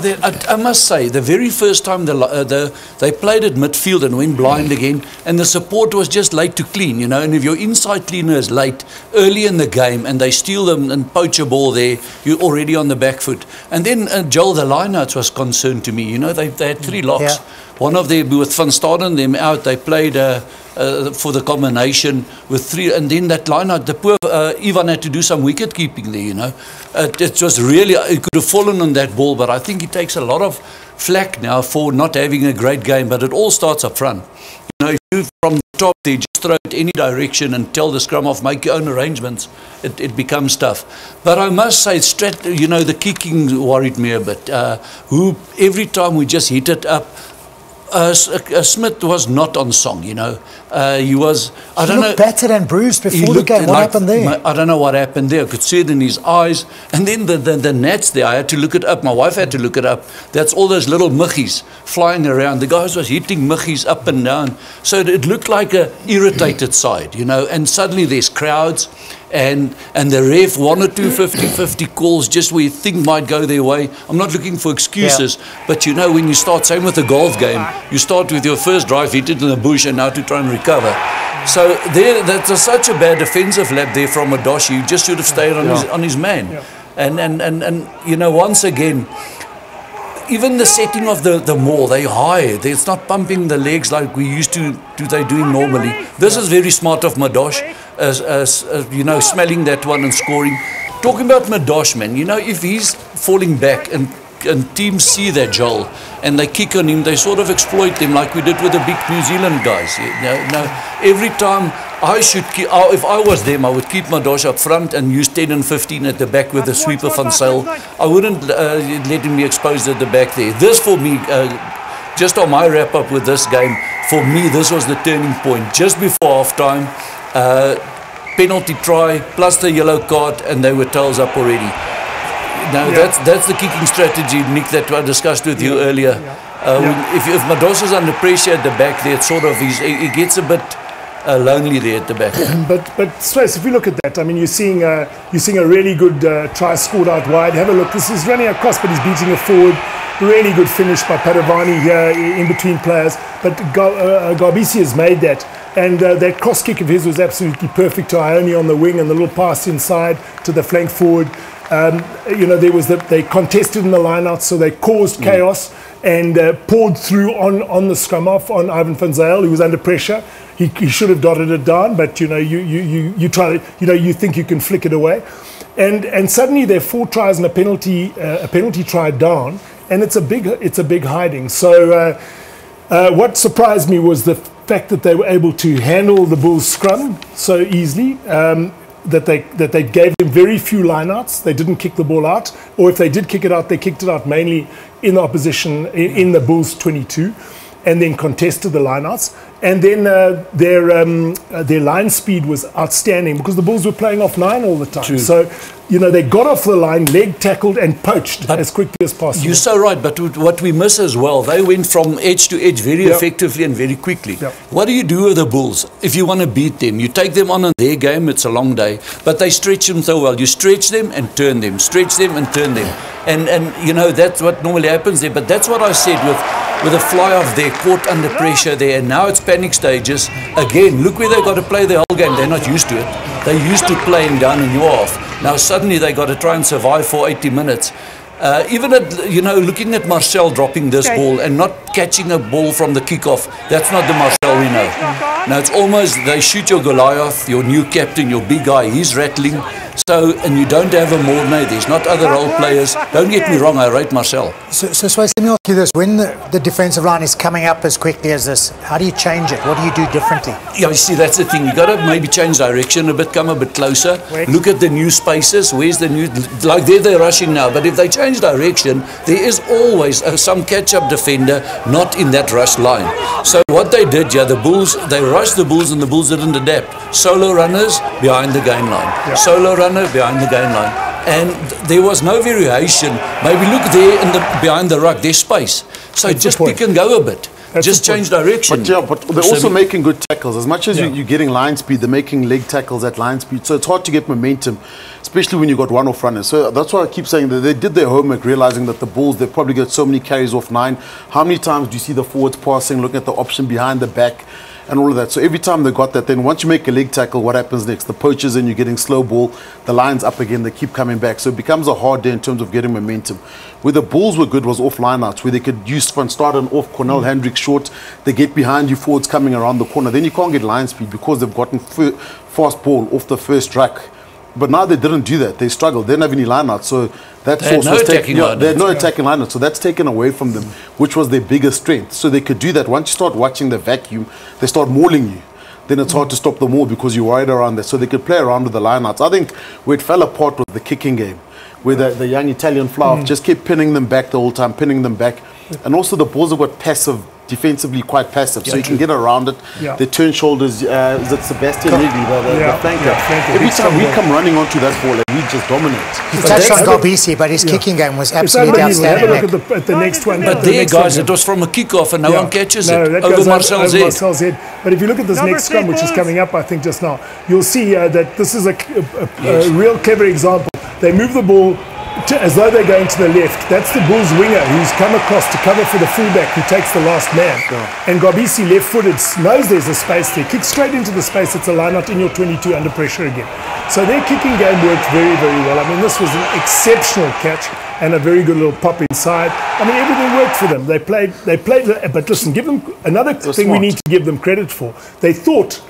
They, I, I, must say, the very first time the, uh, the, they played at midfield and went blind again, and the support was just late to clean, you know. And if your inside cleaner is late early in the game and they steal them and poach a ball there, you're already on the back foot. And then uh, Joel, the lineouts was concerned to me. You know, they, they had three locks. Yeah. One of them, with Van Staden them out, they played uh, uh, for the combination with three, and then that line out, the poor uh, Ivan had to do some wicket keeping there, you know. it was really, he could have fallen on that ball, but I think he takes a lot of flack now for not having a great game, but it all starts up front. You know, if you from the top there just throw it any direction and tell the scrum off, make your own arrangements, it, it becomes tough. But I must say, strat, you know, the kicking worried me a bit. Uh, who every time we just hit it up, uh, uh, Smith was not on song, you know. Uh, he was, I he don't know. battered and bruised before the game. What like, happened there? I don't know what happened there. I could see it in his eyes. And then the, the, the nets there, I had to look it up. My wife had to look it up. That's all those little muggies flying around. The guys was hitting muggies up and down. So it looked like a irritated side, you know. And suddenly there's crowds and and the ref one or two 50-50 calls just where you think might go their way. I'm not looking for excuses, yeah. but you know when you start, same with the golf game, you start with your first drive, hit it in the bush, and now to try and recover. So there, that's a, such a bad defensive lap there from Adoshi. He just should have stayed on, yeah. his, on his man. Yeah. And, and, and, and, you know, once again, even the setting of the, the maul, they high. It's not pumping the legs like we used to, do they doing normally. This is very smart of Madosh, as, as, as, you know, smelling that one and scoring. Talking about Madosh, man, you know, if he's falling back and and teams see that Joel and they kick on him, they sort of exploit him like we did with the big New Zealand guys. You know, now, every time I should keep, if I was them, I would keep Madosh up front and use 10 and 15 at the back with the sweeper van Zyl. I wouldn't uh, let him be exposed at the back there. This for me, uh, just on my wrap up with this game, for me, this was the turning point. Just before half time, uh, penalty try plus the yellow card, and they were tails up already. Now yeah. that's that's the kicking strategy, Nick, that I discussed with you yeah. earlier. Yeah. Uh, when, if if Madosa's under pressure at the back, there, sort of he's, he gets a bit uh, lonely there at the back. but but Space, if you look at that, I mean, you're seeing uh, you're seeing a really good uh, try scored out wide. Have a look. This is running across, but he's beating a forward. Really good finish by Padovani here in between players. But uh, Garbisi has made that. And uh, that cross kick of his was absolutely perfect to Ioane on the wing and the little pass inside to the flank forward. Um, you know, there was the, they contested in the lineout, so they caused mm. chaos and uh, poured through on, on the scrum off on Ivan van Zyl, who was under pressure. He, he should have dotted it down, but you know, you, you, you, you try to, you know, you think you can flick it away. And, and suddenly there are four tries and a penalty, uh, a penalty try down, and it's a big, it's a big hiding. So uh, uh what surprised me was the fact that they were able to handle the Bulls scrum so easily. Um, that they that they gave them very few lineouts. They didn't kick the ball out, or if they did kick it out, they kicked it out mainly in the opposition in, in the Bulls 22, and then contested the lineouts. And then uh, their um, uh, their line speed was outstanding because the Bulls were playing off nine all the time. True. So you know, they got off the line, leg tackled, and poached but as quickly as possible. You're so right, but what we miss as well, they went from edge to edge very yep. effectively and very quickly. Yep. What do you do with the Bulls if you want to beat them? You take them on in their game, it's a long day, but they stretch them so well. You stretch them and turn them, stretch them and turn them. And, and you know, that's what normally happens there. But that's what I said with with a fly off there, caught under pressure there, and now it's panic stages. Again, look where they've got to play the whole game. They're not used to it. They're used to playing down and you off. Now suddenly they've got to try and survive for 80 minutes. Uh, even at, you know, looking at Marcel dropping this ball and not catching a ball from the kickoff, that's not the Marcel we know. Now it's almost they shoot your Goliath, your new captain, your big guy, he's rattling. So, and you don't have a Mornay, there's not other role players. Don't get me wrong, I rate Marcel. So, so Swys, let me ask you this. When the, the, defensive line is coming up as quickly as this, how do you change it? What do you do differently? Yeah, you see, that's the thing. you got to maybe change direction a bit, come a bit closer. Look at the new spaces. Where's the new, like there they're rushing now. But if they change direction, there is always uh, some catch-up defender not in that rush line. So what they did, yeah, the Bulls, they rushed the Bulls and the Bulls didn't adapt. Solo runners behind the game line. Yeah. Solo runner behind the game line. And there was no variation. Maybe look there in the behind the ruck, there's space. So That's just pick and go a bit. That's Just change direction. But yeah, but they're So also making good tackles. As much as Yeah. you, you're getting line speed, they're making leg tackles at line speed. So it's hard to get momentum, especially when you've got one off runners. So that's why I keep saying that they did their homework, realizing that the Bulls, they probably get so many carries off nine. How many times do you see the forwards passing, looking at the option behind the back? And all of that. So every time they got that, then once you make a leg tackle, what happens next? The poachers and you're getting slow ball, the line's up again, they keep coming back. So it becomes a hard day in terms of getting momentum. Where the Bulls were good was off lineouts, where they could use start and off, Cornal mm. Hendrick short, they get behind you, forwards coming around the corner. Then you can't get line speed because they've gotten fast ball off the first track. But now they didn't do that. They struggled. They didn't have any lineouts. So that They had no was taken- yeah, They had no attacking lineouts. So that's taken away from them, which was their biggest strength. So they could do that. Once you start watching the vacuum, they start mauling you. Then it's hard to stop the maul because you're worried around that. So they could play around with the lineouts. I think where it fell apart was the kicking game, where the, the young Italian flower hmm. just kept pinning them back the whole time, pinning them back. And also the Bulls have got passive, defensively quite passive. so you can get around it. Yeah. They turn shoulders. Uh, is it Sebastian Negri, the, the, Yeah, the flanker? yeah, flanker. Every Big time we strong come running onto that ball and we just dominate. You But touched on that's- Garbisi, but his Yeah. kicking game was absolutely unbelievable. Have a outstanding. look at the, at the next one. But the there, next guys, one. it was from a kickoff and no Yeah. one catches no, it. That Over goes Marcel's over head. Marcel's head. But if you look at this Number next scrum, which is coming up, I think just now, you'll see uh, that this is a, a- a- a real clever example. They move the ball to, as though they're going to the left. That's the Bulls winger who's come across to cover for the fullback who takes the last man. And Garbisi, left-footed, knows there's a space there, kicks straight into the space. It's a line-out in your 22 under pressure again. So their kicking game worked very, very well. I mean, this was an exceptional catch and a very good little pop inside. I mean, everything worked for them. They played, they played. But listen, give them another thing we need to give them credit for. They thought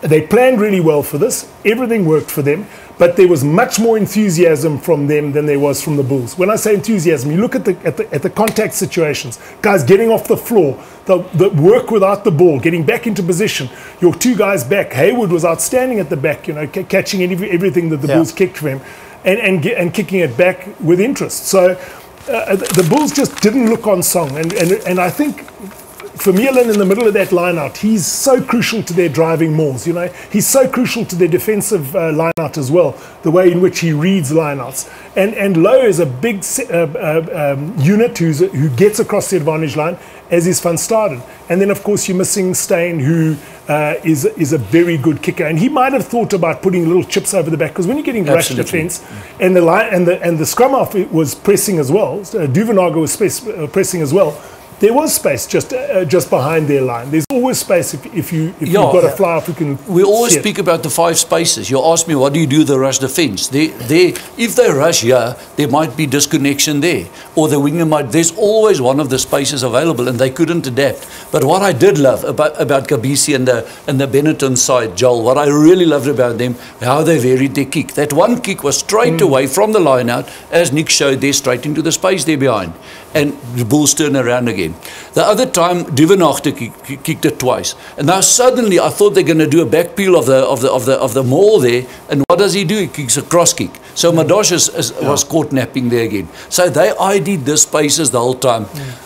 they planned really well for this. Everything worked for them, but there was much more enthusiasm from them than there was from the Bulls. When I say enthusiasm, you look at the at the, at the contact situations, guys getting off the floor, the, the work without the ball, getting back into position. Your two guys back. Hayward was outstanding at the back, you know, ca- catching every, everything that the Yeah. Bulls kicked for him, and and and kicking it back with interest. So. Uh, the the Bulls just didn't look on song, and, and and I think Vermeulen in the middle of that lineout, he's so crucial to their driving mauls. You know, he's so crucial to their defensive uh, lineout as well. The way in which he reads lineouts, and and Louw is a big uh, uh, um, unit who's who gets across the advantage line, as is Van Staden. And then of course you're missing Steyn, who uh, is is a very good kicker, and he might have thought about putting little chips over the back because when you're getting rush defense, and the line and the and the scrum off it was pressing as well. Uh, Duvenage was uh, pressing as well. There was space just uh, just behind their line. There's always space if, if you if Yeah. you've got a fly off who can. We always speak about the five spaces. You ask me, what do you do the rush defense? They, they, if they rush here, there might be disconnection there. Or the winger might, there's always one of the spaces available and they couldn't adapt. But what I did love about, about Garbisi and the, and the Benetton side, Joel, what I really loved about them, how they varied their kick. That one kick was straight away from the line out, as Nick showed there, straight into the space there behind. And the Bulls turn around again. The other time, Duvenachter kick, kicked it twice. And now suddenly I thought they're going to do a back peel of the, of the, of the, of the maul there. And what does he do? He kicks a cross kick. So Madosh is, is, was caught napping there again. So they ID'd the spaces the whole time.